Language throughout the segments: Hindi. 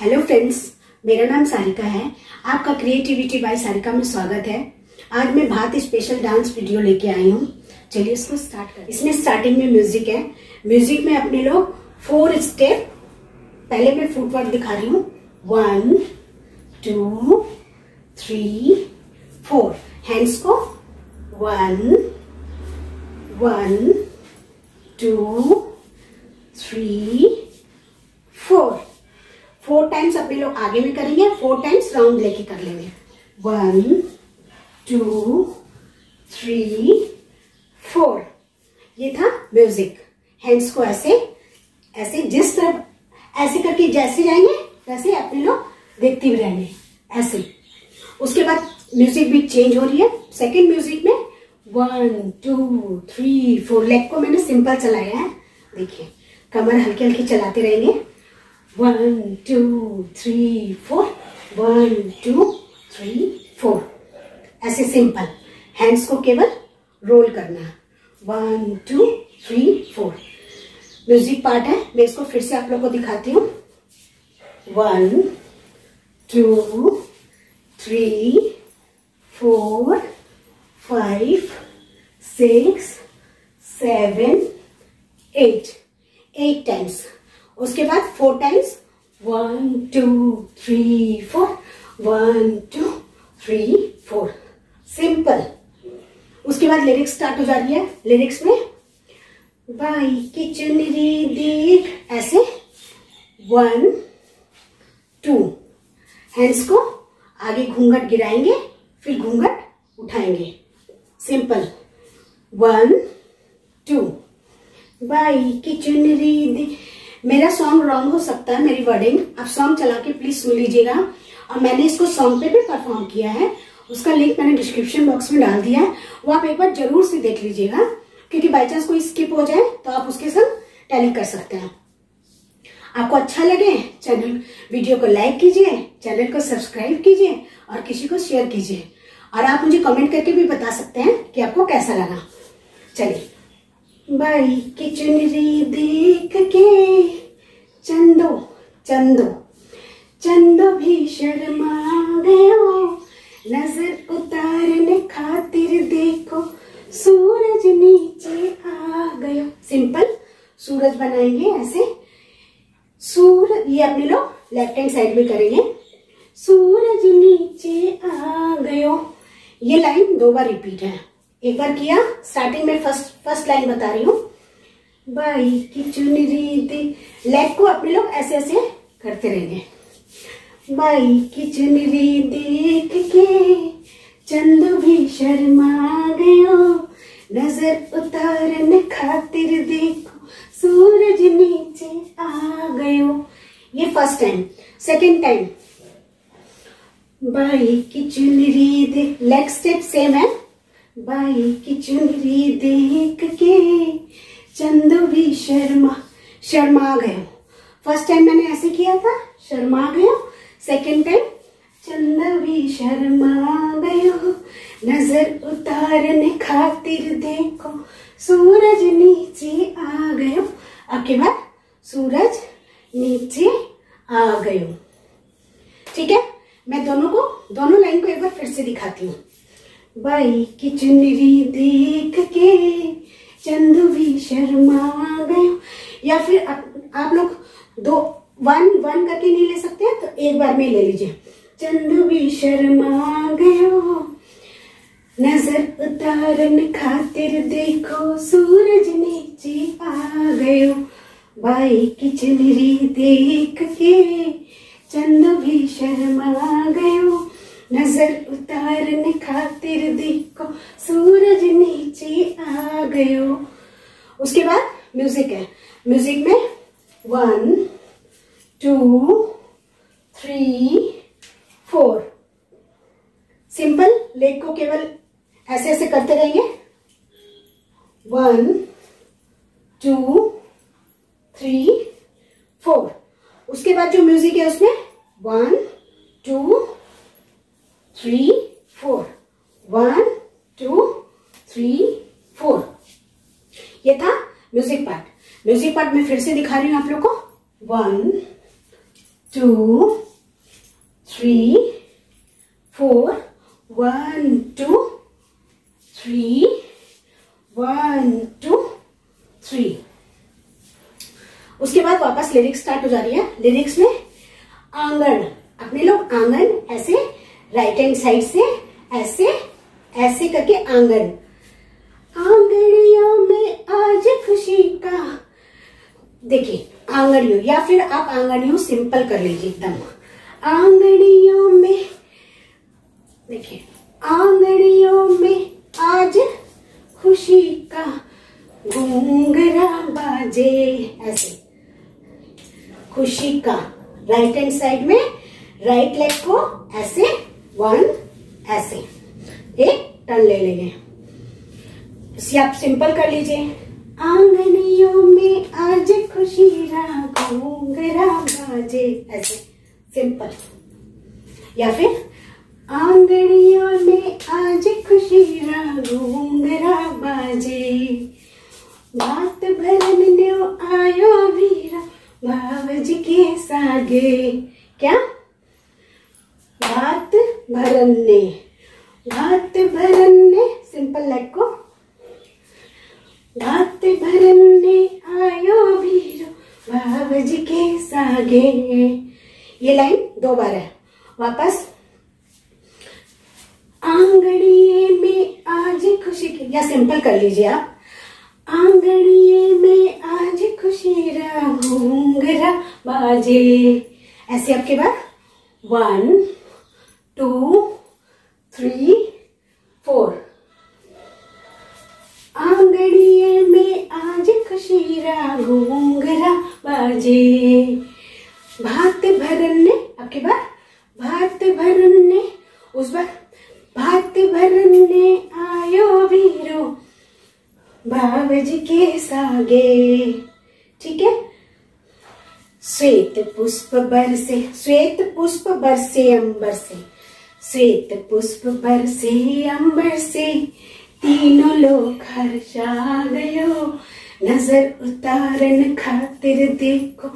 हेलो फ्रेंड्स मेरा नाम सारिका है। आपका क्रिएटिविटी बाय सारिका में स्वागत है। आज मैं भात स्पेशल डांस वीडियो लेके आई हूँ। चलिए इसको स्टार्ट कर। इसमें स्टार्टिंग में म्यूज़िक है। म्यूज़िक में अपने लोग फोर स्टेप पहले मैं फुटवर्क दिखा रही हूँ। One two three four hands को one one two three four times अपने लोग आगे में करेंगे फोर टाइम्स राउंड लेके कर लेंगे। वन टू थ्री फोर ये था म्यूज़िक हैंड्स को ऐसे ऐसे जिस तरफ़, ऐसे करके जैसे जाएँगे, वैसे अपने लोग देखते हुए रहेंगे। ऐसे। उसके बाद म्यूज़िक भी चेंज हो रही है। सेकेंड म्यूज़िक में one two three four leg को मैंने सिंपल चलाया है। देखिए, कमर हल्की हल्की चलाते रहेंगे। One two three four one two three four ऐसे सिंपल हैंड्स को केवल रोल करना one two three four music part है. मैं इसको फिर से आप लोग को दिखाती हूँ. One two three four five six seven eight eight times उसके बाद four times one two three four one two three four simple उसके बाद लिरिक्स स्टार्ट हो जा रही है लिरिक्स में बाई की चुनरी देख ऐसे वन टू हैंड्स को आगे घूंघट गिराएँगे, फिर घूंघट उठाएँगे. सिंपल वन टू बाई की चुनरी दे मेरा सॉन्ग रॉन्ग हो सकता है मेरी वर्डिंग आप सॉन्ग चला के प्लीज़ सुन लीजिएगा। और मैंने इसको सॉन्ग पे भी परफॉर्म किया है। उसका लिंक मैंने डिस्क्रिप्शन बॉक्स में डाल दिया है। वो आप एक बार ज़रूर से देख लीजिएगा। क्योंकि बाई चांस कोई स्किप हो जाए तो आप उसके संग टैली कर सकते हैं। आपको अच्छा लगे चैनल वीडियो को लाइक कीजिए चैनल को सब्सक्राइब कीजिए, और किसी को शेयर कीजिए। और आप मुझे कमेंट करके भी बता सकते हैं कि आपको कैसा लगा। चलिए। बाई की चुनरी देख के चंदो चंदो। चंदो भी शर्मा गयो नज़र उतारने खातिर देखो। सूरज नीचे आ गयो। सिंपल। सूरज बनाएँगे ऐसे। सूरज ये अपने लोग लेफ़्ट हैंड साइड में करेंगे। सूरज नीचे आ गयो। ये लाइन दो बार रिपीट है। एक बार किया स्टार्टिंग में फ़र्स्ट फ़र्स्ट लाइन बता रही हूँ। बाई की चुनरी दे। लेग को अपने लोग ऐसे ऐसे। करते रहेंगे। बाई की चुनरी देख के चंद भी शर्मा गयो। नज़र उतारने खातिर देखो, सूरज नीचे आ गयो। ये फ़र्स्ट टाइम सेकेंड टाइम बाई की चुनरी देख लेग स्टेप सेम है। बाई की चुनरी देख के चंद भी शर्मा शर्मा गयो। फ़र्स्ट टाइम मैंने ऐसे किया था शर्मा गयो सेकेंड टाइम चंद भी शर्मा गयो नज़र उतारने खातिर देखो सूरज नीचे आ गयो अब के बाद सूरज नीचे आ गयो ठीक है? मैं दोनों को दोनों लाइन को एक बार फिर से दिखाती हूँ। बाई की चुनरी देख के चंदू भी शर्मा गयो या फिर आप, आप लोग दो वन वन करके नहीं ले सकते हैं तो एक बार में ले लीजिए। चंदू भी शर्मा गयो। नज़र उतारन खातिर देखो, सूरज नीचे आ गयो। बाई की चुनरी देख के चंद भी शर्मा गयो। नज़र उतारने खातिर देखो, सूरज नीचे आ गयो। उसके बाद म्यूज़िक है। म्यूज़िक में one two three four simple leg को केवल ऐसे ऐसे करते रहेंगे. वन टू थ्री फोर उसके बाद जो म्यूज़िक है उसमें one two three four one two three four ये था म्यूज़िक पार्ट म्यूज़िक पार्ट मैं फिर से दिखा रही हूँ आप लोग को। One two three four one two three one two three उसके बाद वापस लिरिक्स स्टार्ट हो जा रही है। लिरिक्स में आँगन। अपने लोग आँगन ऐसे राइट हैंड साइड से ऐसे ऐसे करके आँगन। आंगड़ियों में आज खुशी का देखिए, आंगड़ियों, या फिर आप आंगड़ियों सिंपल कर लीजिए एकदम। आंगड़ियों में, देखिए, आंगड़ियों में आज खुशी का घूंगरा बाजे, ऐसे। खुशी का राइट हैंड साइड में राइट लेग को ऐसे वन ऐसे। एक टर्न ले लेंगे। इसे आप सिंपल कर लीजिए। आंगनियों में आज खुशी घूंगरा बाजे। ऐसे सिंपल या फिर, आंगनियों में आज खुशी घूंगरा बाजे। बात भरन आयो वीरा भावज के सागे। क्या? भात भरने भात भरने सिंपल लेग को। भात भरने आयो वीरो भावज के सागे। ये लाइन दो बार है। वापस। आंगड़िए में आज खुशी की या सिंपल कर लीजिए आप। आंगड़िए में आज खुशी घूंगरा बाजे। ऐसे आपके बाद। वन टू थ्री फोर आंगड़िए में आज खुशी घूंगरा बाजे। भात भरने, आपके बाद? भात भरने, उस बार? भात भरने आयो वीरो भावज के सागे। ठीक है? श्वेत पुष्प बरसे, श्वेत पुष्प बरसे अंबर से। श्वेत पुष्प बरसे अंबर से। तीनों लोग हर्षा गयो। नज़र उतारन खातिर देखो,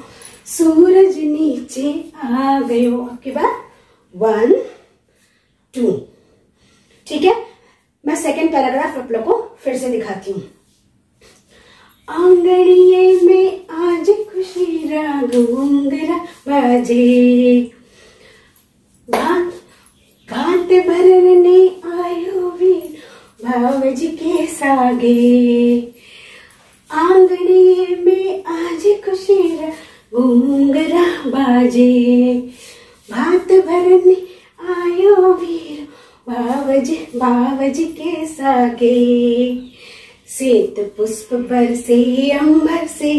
सूरज नीचे आ गयो। आपके बाद वन टू ठीक है? मैं सेकेंड पैराग्राफ आप लोग को फिर से दिखाती हूँ। आंगड़िए में आज खुशी रागुंगरा बाजे। भात भात भरने भावज के सागे आंगड़िए में आज खुशी रागुंगरा बाजे भात भरने आयो वीर बावज बावज के सागे श्वेत पुष्प पर से अंबर से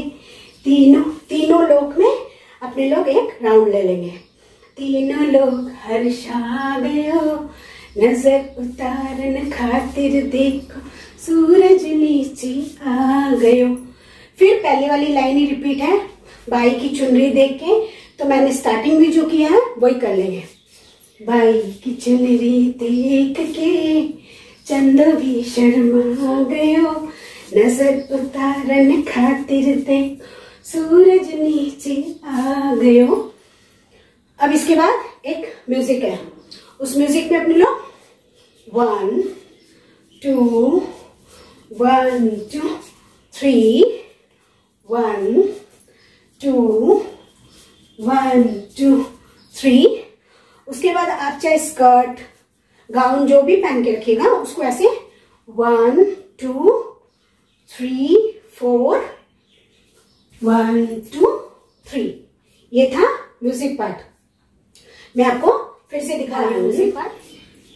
तीनों तीनों लोग में अपने लोग एक राउंड ले लेंगे तीनों लोग हर्षा गयो नज़र उतारन खातिर देखो, सूरज नीचे आ गयो। फिर पहले वाली लाइन ही रिपीट है। बाई की चुनरी देख के तो मैंने स्टार्टिंग भी जो किया है, वही कर लेंगे। बाई की चुनरी देख के चंद भी शर्मा गयो। नज़र उतारन खातिर देख, सूरज नीचे आ गयो। अब इसके बाद एक म्यूज़िक है। उस म्यूज़िक में अपने लोग one two one two three one two one two three उसके बाद आप चाहे स्कर्ट गाउन जो भी पहन के रखिएगा उसको ऐसे one two three four one two three ये था म्यूज़िक पार्ट मैं आपको फिर से दिखा रही हूँ। Music part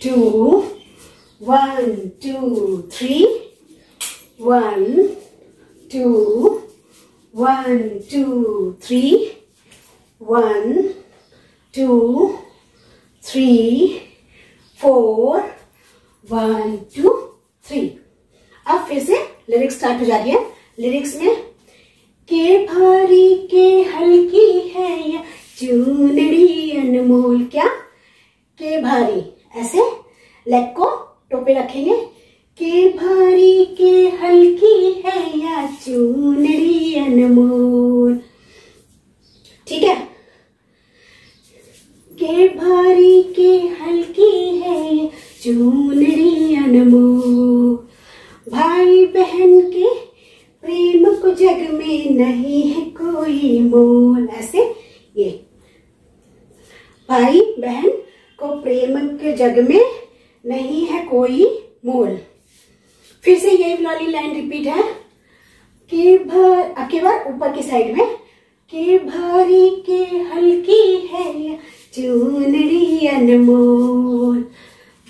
two one two three one two one two three one two three four one two three अब फिर से लिरिक्स स्टार्ट हो जाती है। लिरिक्स में, के भारी, के हल्की है या चूनड़ी अनमोल क्या? के भारी, ऐसे लेग को टोपे रखेंगे। के भारी, के हल्की है या चूनड़ी अनमोल। ठीक है? के भारी, के हल्की है चूनरी अनमोल। भाई बहन के प्रेम को जग में नहीं है कोई मोल। ऐसे? ये। भाई बहन को प्रेम के जग में नहीं है कोई मोल। फिर से यही वाली लाइन रिपीट है। के भर बार ऊपर की साइड में। के भारी, के हल्की है चूनरी अनमोल।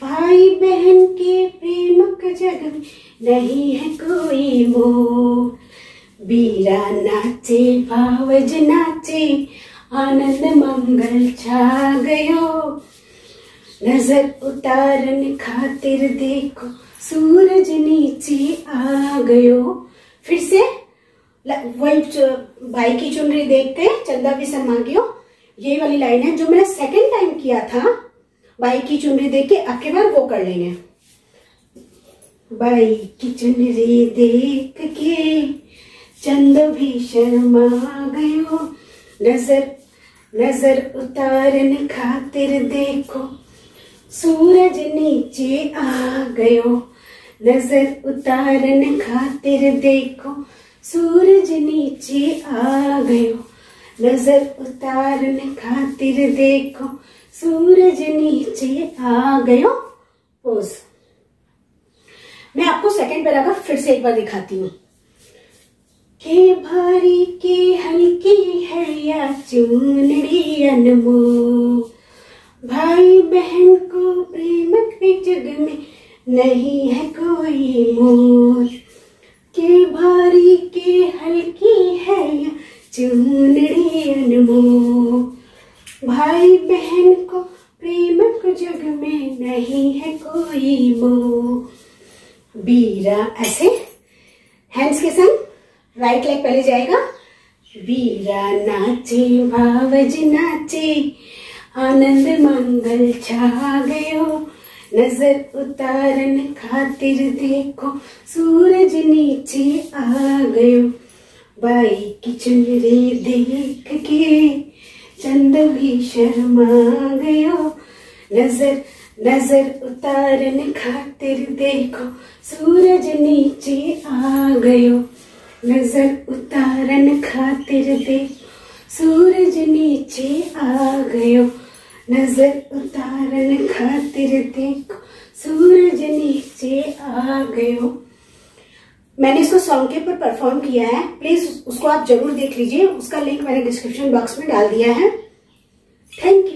भाई बहन के प्रेम के जग में नहीं है कोई मोल। बीरा नाचे, भावज नाचे, आनंद मंगल छा गयो। नज़र उतारन खातिर देखो, सूरज नीचे आ गयो। फिर से वही भाई की चुनरी देख के चंदा भी शर्मा गयो। ये वाली लाइन है जो मैंने सेकंड टाइम किया था। भाई की चुनरी देख के के बार वो कर लेंगे। बाई की चुनरी देख के चंद भी शर्मा गयो। नज़र नज़र उतारन खातिर देखो सूरज नीचे आ गयो, नज़र उतारन खातिर देखो। सूरज नीचे आ गयो, नज़र उतारन खातिर देखो। सूरज नीचे आ गयो पोज मैं आपको सेकंड पैराग्राफ फिर से एक बार दिखाती हूँ। के भारी, के हल्की है या चूनड़ी अनमोल? भाई बहन को प्रेम के जग में नहीं है कोई मोल के भारी, के हल्की है या चूनड़ी अनमोल भाई बहन को प्रेम के जग में नहीं है कोई मोल बीरा ऐसे हैंड्स के संग राइट लेग पहले जाएगा। बीरा नाचे, भावज नाचे। आनंद मंगल छा गयो। नज़र उतारन खातिर देखो, सूरज नीचे आ गयो। बाई की चुनरी देख के चंद भी शर्मा गयो। नज़र नज़र उतारन खातिर देखो, सूरज नीचे आ गयो। नज़र उतारन खातिर देखो, सूरज नीचे आ गयो। नज़र उतारन खातिर देखो, सूरज नीचे आ गयो। मैंने इसको सॉन्ग के ऊपर परफॉर्म किया है। प्लीज़ उसको आप ज़रूर देख लीजिए। उसका लिंक मैंने डिस्क्रिप्शन बॉक्स में डाल दिया है। थैंक